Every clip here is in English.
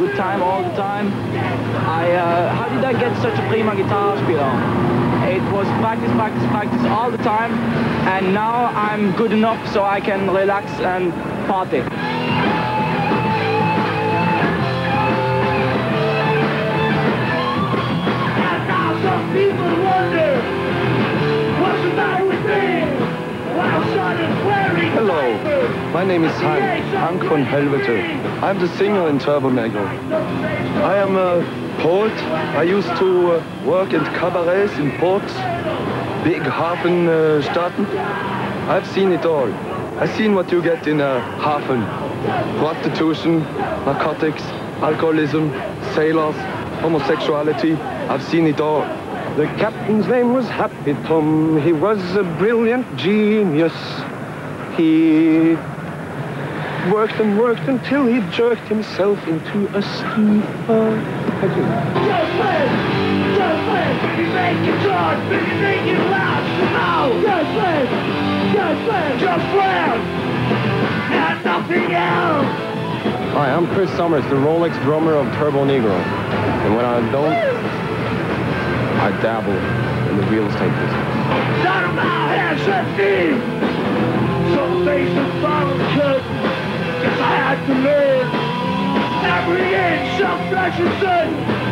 good time all the time. I, uh, how did I get such a prima guitar spieler? It was practice, practice, practice all the time. And now I'm good enough so I can relax and party. My name is Hank, Hank von Helvete. I'm the singer in Turbonegro. I am a poet. I used to uh, work in cabarets in ports, big hafen uh. I've seen it all. I've seen what you get in a hafen. Prostitution, narcotics, alcoholism, sailors, homosexuality. I've seen it all. The captain's name was Happy Tom. He was a brilliant genius. He worked and worked until he jerked himself into a stupor. Just live! Just! You make it short, but make it loud! No! Just live! Just live! Just live! And nothing else! Hi, I'm Chris Summers, the Rolex drummer of Turbonegro. And when I don't, I dabble in the real estate business. None of my hands and feet! Some face the bottom cut, guess I had to live. Every inch of flesh and sun,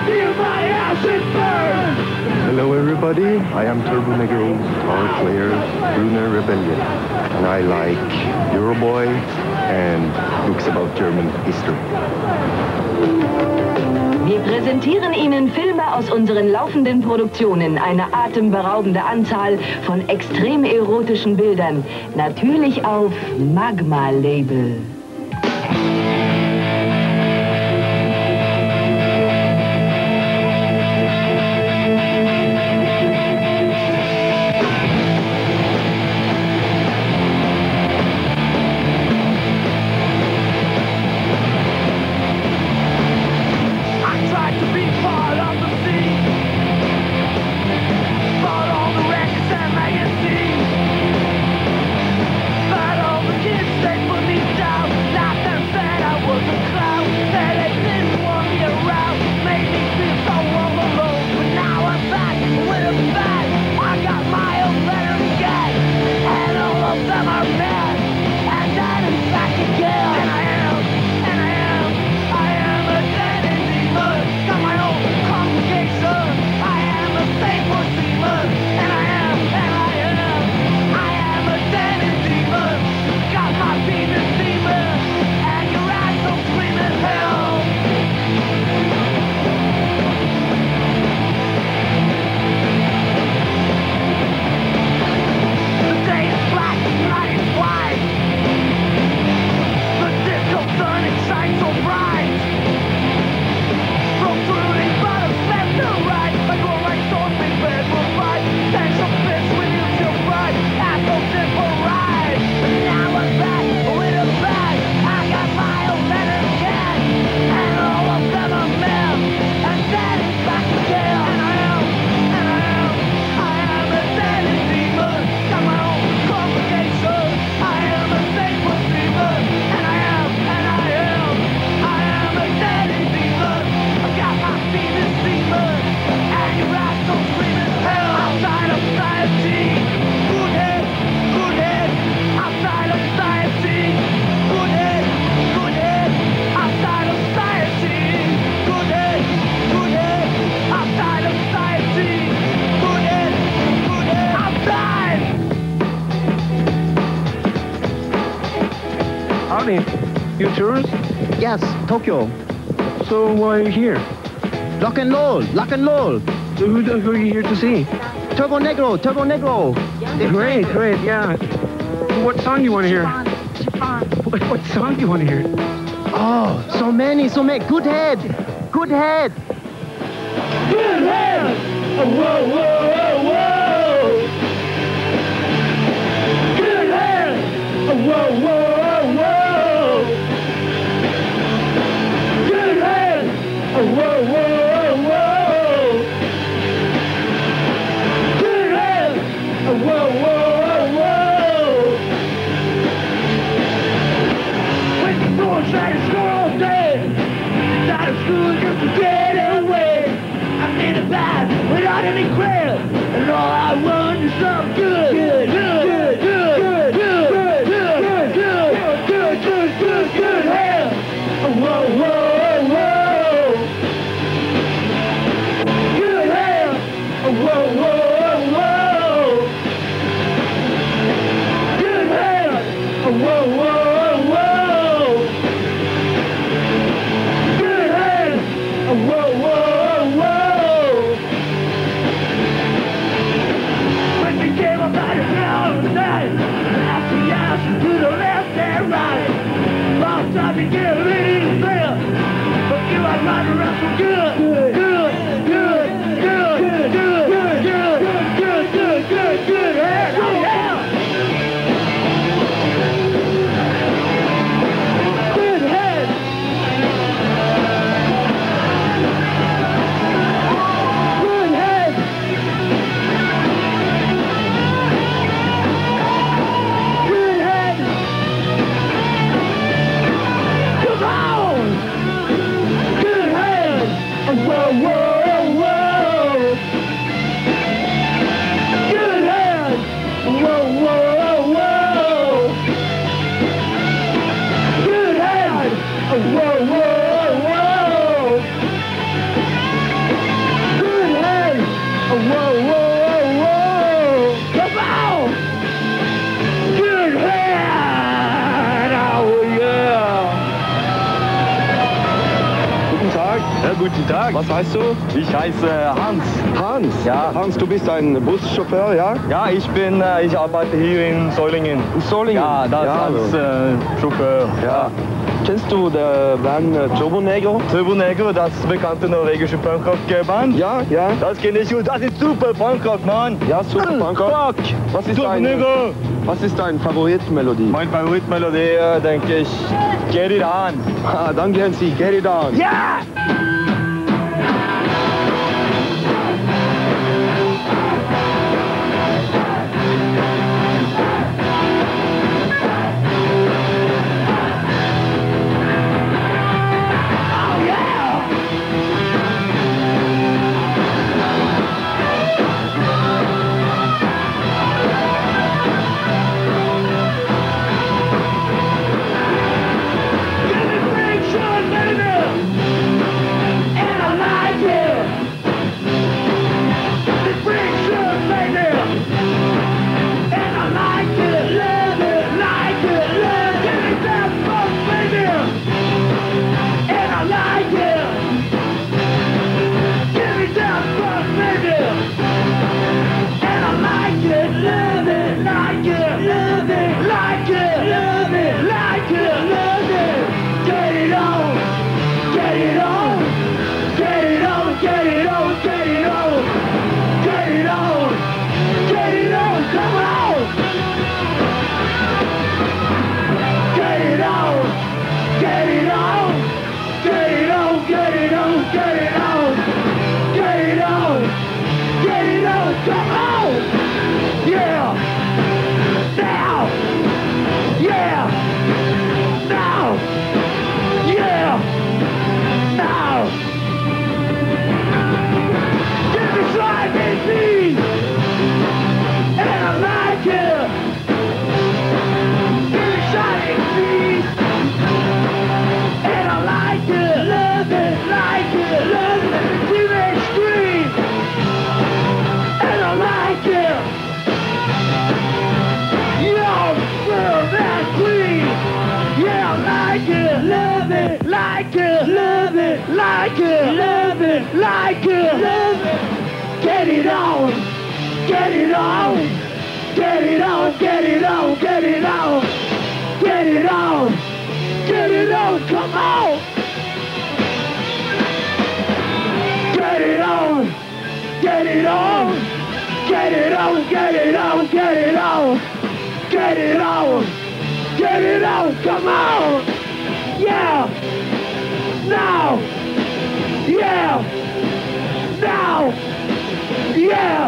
feel my house and burn! Hello, everybody. I am Turbo Negro, guitar player, Bruner Rebellion. And I like Euroboy and books about German history. Wir präsentieren Ihnen Filme aus unseren laufenden Produktionen. Eine atemberaubende Anzahl von extrem erotischen Bildern. Natürlich auf Magma Howdy. You tourist? Yes, Tokyo. So why are you here? Rock and roll, rock and roll. So who, who are you here to see? Turbonegro, Turbo Negro. Great, great, yeah. What song do you want to hear? What, what song do you want to hear? Oh, so many, so many. Good head, good head. Good head. Oh, whoa, whoa, whoa, whoa. Good head. Oh, whoa, whoa, whoa. Guten Tag. Ja, guten Tag. Was heißt du? Ich heiße Hans. Hans. Ja. Hans, du bist ein Buschauffeur, ja? Ja, ich bin, äh, ich arbeite hier in Solingen. In Solingen? Ja, das Ja, als äh, Chauffeur. Ja. Kennst du den Band äh, Turbo Negro? Turbo Negro, das bekannte norwegische Punkrock-Band. Ja, ja. Das kenne ich gut. Das ist super Punkrock, Mann. Ja, super Punkrock. Fuck. Was ist Turbo dein, Negro. was ist deine Favoritmelodie? Mein Favoritmelodie, äh, denke ich, Get It On. Ah, dann gehen Sie Get It On. Yeah. Like it, love it, like it, love it, like it, love it, like it, love it. Get it on, get it on, get it on, get it on, get it on, get it on, get it on, come on. Get it on, get it on, get it on, get it on, get it on, get it on, get it on, come on. Yeah. Now. Yeah. Now. Yeah.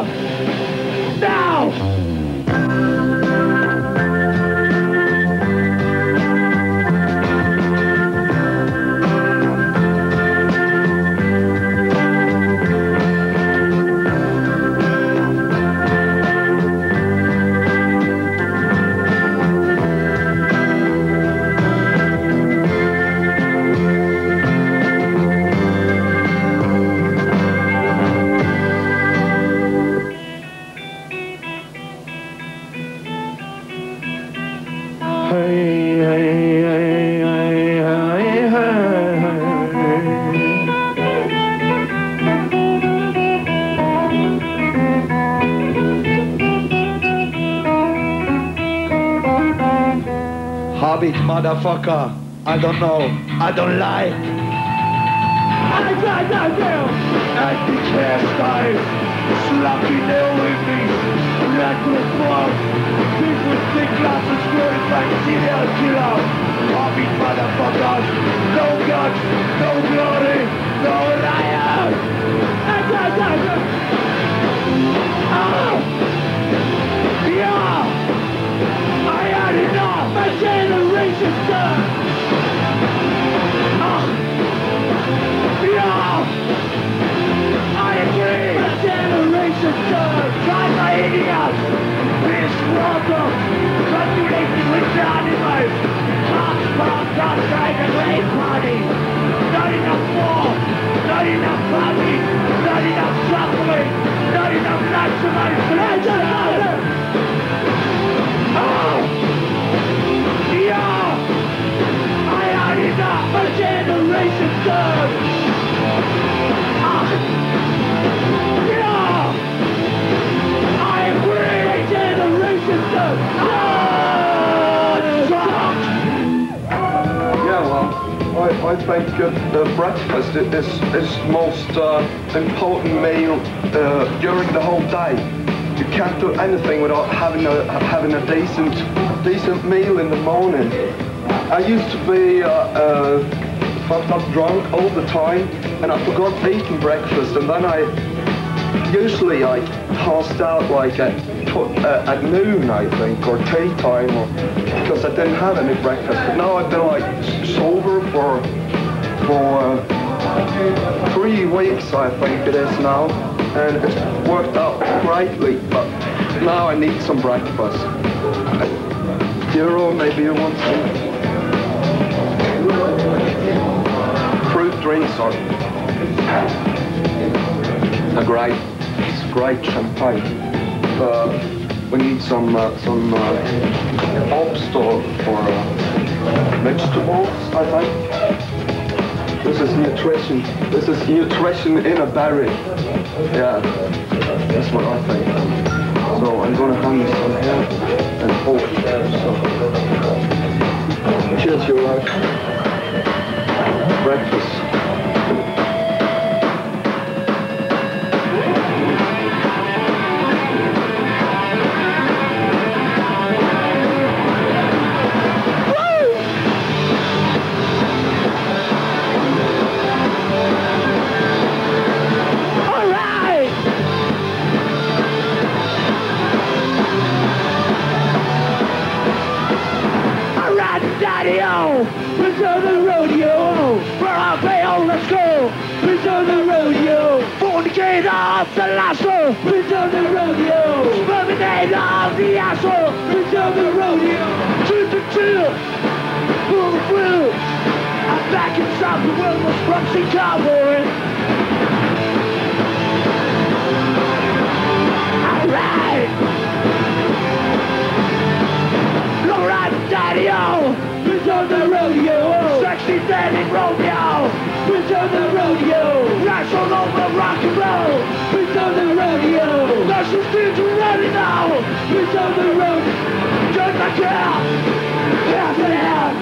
motherfucker. I don't know. I don't lie. I die, die, die. Handicap style. Slapping nail with me. Black with blood. Big with thick glasses. Going like serial killer. Army motherfuckers. No guts. No glory. No life. genius! This wonder! Saturated with animals! The grave party! Not enough war! Not enough! Not enough suffering! Not enough national! I think that breakfast is, is most uh, important meal uh, during the whole day. You can't do anything without having a, having a decent, decent meal in the morning. I used to be uh, fucked up drunk all the time and I forgot eating breakfast and then I usually I passed out like at, uh, at noon, I think, or tea time, or, because I didn't have any breakfast. But now I've been like sober for for uh, three weeks, I think it is now, and it's worked out greatly, but now I need some breakfast. Zero, maybe you want some? Fruit drinks are a great, it's great champagne. Uh, we need some uh, some uh, store for uh, vegetables, I think. This is nutrition. This is nutrition in a barrel. Yeah, that's what I think. So I'm gonna hang this on here and hope. So. Cheers, your life. Put on the rodeo. Fornicate of the lasso. Put on the rodeo. Exterminate of the asshole. Put on the rodeo. Chill. Pull the thrill. I'm back inside the world most cowboy. Alright! Alright, Daddy-O! rock and roll. beats on the radio. National stage ready now. Beats on the road. Just like hell. yeah! and.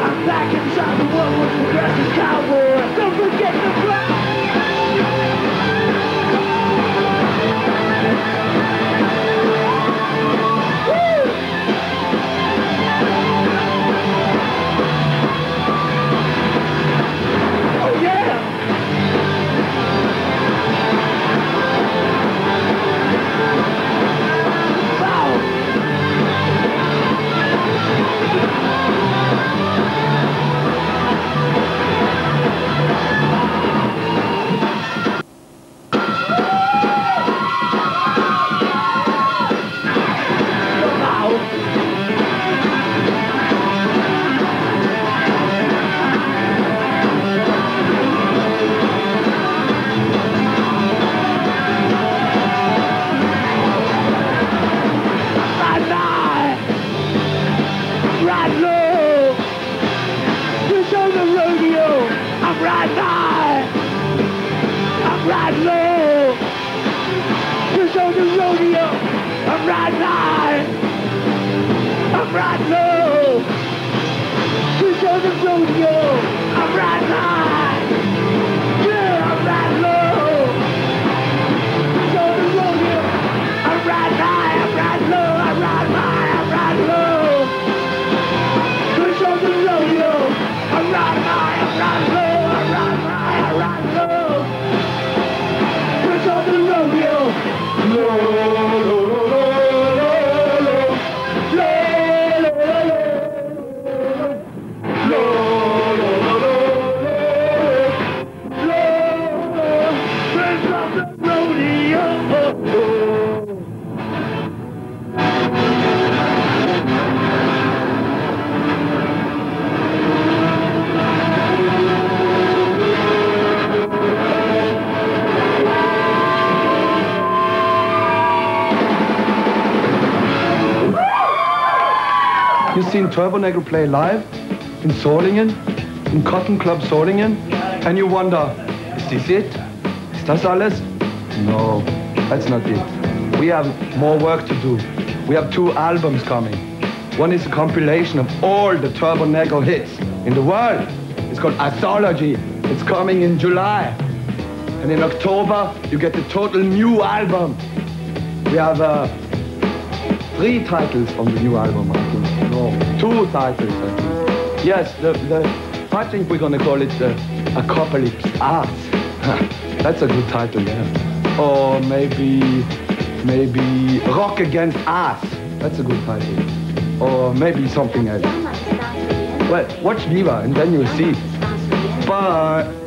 I'm back inside the world with progressive cowboy. Don't forget the riding low. This on the rodeo, I'm riding high. I'm riding low. This on the rodeo, I'm riding high. I'm riding low. This on the rodeo, I'm riding high. Yeah, I'm riding low. The rodeo, I'm riding high. You've seen Turbonegro play live in Solingen, in Cotton Club Solingen, and you wonder, is this it? Is das alles? No, that's not it. We have more work to do. We have two albums coming. One is a compilation of all the Turbo Turbonegro hits in the world. It's called Anthology. It's coming in July. And in October, you get the total new album. We have uh, three titles from the new album, two titles, Yes, the, the, I think we're gonna call it uh, the Apocalypse Arts. That's a good title, yeah. Or maybe, maybe Rock Against Us. That's a good title. Or maybe something else. Well, watch Viva and then you'll see. Bye.